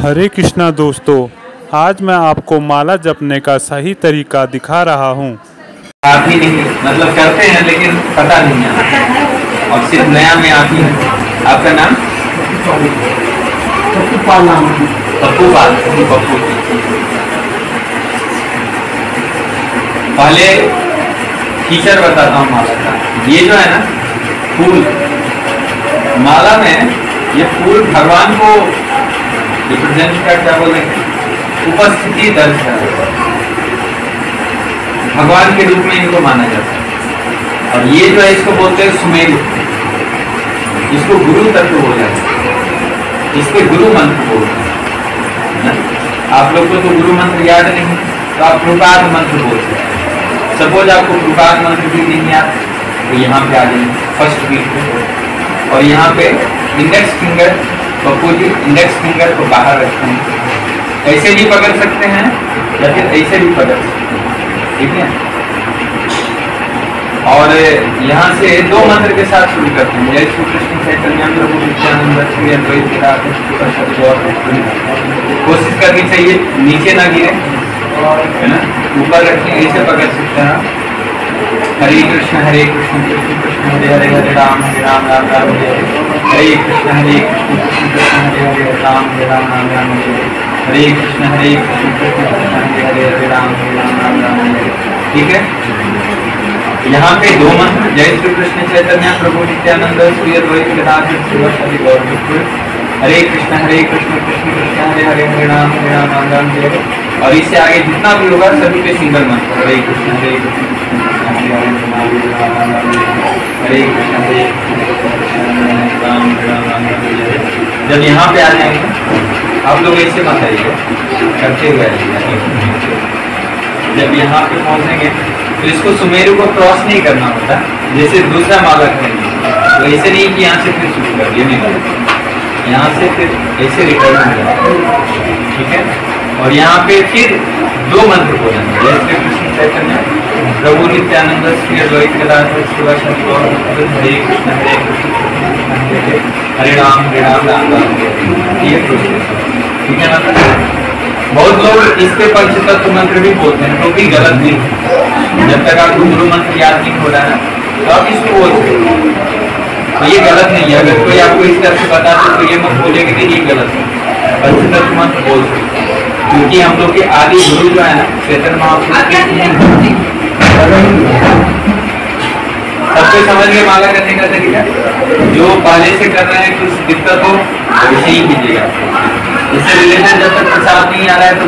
हरे कृष्णा दोस्तों आज मैं आपको माला जपने का सही तरीका दिखा रहा हूँ। आप ही नहीं मतलब करते हैं लेकिन पता नहीं है। और सिर्फ़ नया में आप ही। आपका नाम? पप्पू पाल नाम। पप्पू पाल पप्पू पहले फीचर बताता हूँ माला का। ये जो है ना फूल। माला में ये फूल भगवान को रिप्रेजेंट कर क्या बोलेंगे उपस्थिति दर्ज है। भगवान के रूप में इनको माना जाता है। और ये जो है, इसको बोलते हैं सुमेरु। इसको गुरु तत्व बोला है। इसके गुरु मंत्र बोलते हैं। आप लोग को तो गुरु मंत्र याद नहीं तो आप कृपाद मंत्र बोलते हैं। सपोज़ आपको कृपाद मंत्र भी नहीं याद तो यहाँ पे आ जाएँगे फ़र्स्ट वीक और यहाँ पे index finger Pappu ji index finger को बाहर रखते हैं। ऐसे भी पकड़ सकते हैं या फिर ऐसे भी पकड़ सकते हैं। ठीक है? और यहाँ से दो मंत्र के साथ शुरू करते हैं। जय श्री कृष्ण चैतन्य प्रभु नित्यानंद श्री अद्वैत कोशिश करनी चाहिए, नीचे ना गिरे, है ना? ऊपर रखें, ऐसे पकड़ सकते हैं। हरे कृष्ण हरे कृष्ण कृष्ण कृष्ण, हरे हरे हरे राम हरे राम राम राम, हरे हरे। हरे कृष्ण हरे कृष्ण कृष्ण कृष्ण हरे हरे राम हरे राम राम राम हरे हरे कृष्ण हरे कृष्ण कृष्ण कृष्ण हरे हरे हरे राम हरे राम राम राम हरे ठीक है यहाँ पे दो मंत्र, जय श्री कृष्ण चैतन्य प्रभु नित्यानंद अद्वैत वेदांत गौर हरे कृष्ण हरे कृष्ण कृष्ण कृष्ण, हरे हरे हरे राम हरे राम राम राम हरे और इससे आगे जितना भी होगा, सभी पे सिंगल मंत्र, हरे कृष्ण हरे कृष्ण कृष्ण, हरे हरे हरे राम राम राम हरे कृष्ण हरे कृष्ण। जब यहाँ पे आ जाएँगे आप लोग ऐसे मत आइए। करते हुए जब यहाँ पे पहुँचेंगे तो इसको सुमेरु को क्रॉस नहीं करना होता। जैसे दूसरा माला करेंगे तो ऐसे नहीं कि यहाँ से फिर शुरू कर ये नहीं यहाँ से फिर ऐसे रिटर्न हो जाए ठीक है? और यहाँ पे फिर दो मंत्र बोलेंगे श्री कृष्ण चैतन्य प्रभु नित्यानंद श्री अद्वैत गदाधर शिवा भक्त, हरे कृष्ण हरे कृष्ण हरे राम हरे राम राम राम। ये ठीक है ना बहुत लोग इसके पंच तत्व मंत्र भी बोलते हैं तो भी गलत नहीं है जब तक आपको गुरु मंत्र याद नहीं हो रहा है तो आप इसको बोल सकते तो ये गलत नहीं है अगर कोई आपको इस तरह से बता दे तो ये मत बोलेगा कि ये गलत है पंच तत्व मंत्र बोल सकते क्योंकि हम लोग के आदि गुरु जो है ना चेतन महापुरुष सबको समझ में माला करने का तरीका, जो पहले से कर रहे हैं, कुछ दिक्कत हो, वैसे ही कीजिएगा। इससे रिलेटेड जब तक प्रसाद नहीं आ रहा है तो